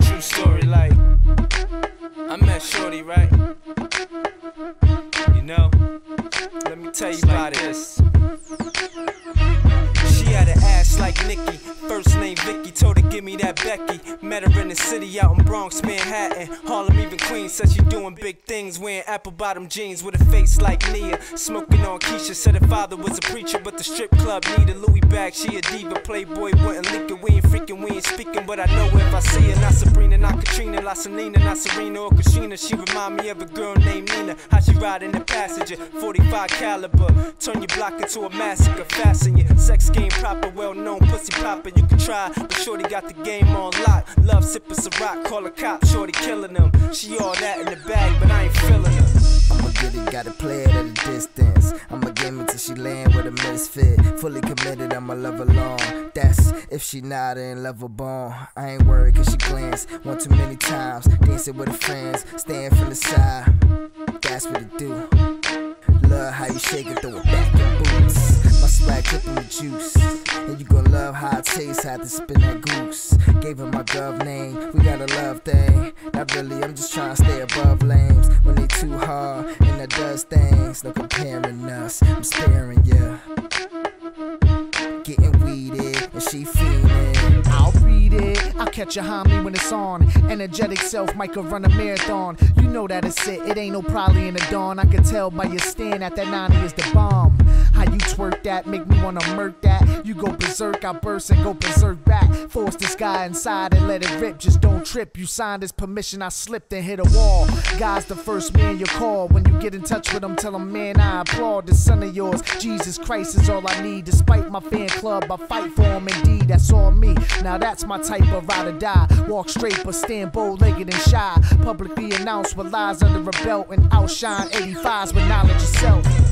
True story, like I met Shorty, right? You know, let me tell you about this. She had an ass like Nikki, first name Vicky, told her give me that Becky. Met her in the city out in Bronx, Manhattan, Harlem, even Queens. Said she doing big things, wearing apple bottom jeans with a face like Nia. Smoking on Keisha, said her father was a preacher, but the strip club needed Louis back. She a diva, Playboy wouldn't. We ain't freaking, we ain't speaking, but I know if I see her. Not Sabrina, not Katrina, not Selena, not Serena or Katrina. She remind me of a girl named Nina. How she ride in the passenger, 45 caliber. Turn your block into a massacre, fasten your sex game proper, well known pussy popper. You can try, but Shorty got the game on lock. Love sipping Ciroc, call a cop, Shorty killing them. She all that in the bag, but I ain't feeling her. I'ma get it, gotta play it she land with a misfit. Fully committed, I'ma love her long. That's if she not in love with bone. I ain't worried cause she glance one too many times. Dancing with her friends, staying from the side. That's what it do. Love how you shake it, throw it back in boots. My swag dripping with juice. And you gon' love how it tastes, how to spin that goose. Gave her my gov name, we got a love thing. Not really, I'm just trying to stay above lames. When they too hard, does things. No comparing us, I'm sparing ya. Getting weeded, and she fiending. I'll beat it. I'll catch a homie when it's on. Energetic self might could run a marathon. You know that it's it. It ain't no probably in the dawn. I can tell by your stand at that 90 is the bomb. How you twerk that, make me wanna murk that. You go berserk, I burst and go berserk back. Force this guy inside and let it rip. Just don't trip. You signed his permission, I slipped and hit a wall. God's the first man you call. When you get in touch with him, tell him, man, I applaud this son of yours. Jesus Christ is all I need. Despite my fan club, I fight for him indeed. That's all me. Now that's my type of ride or die. Walk straight but stand bow legged and shy. Publicly announce with lies under a belt and outshine 85s with knowledge of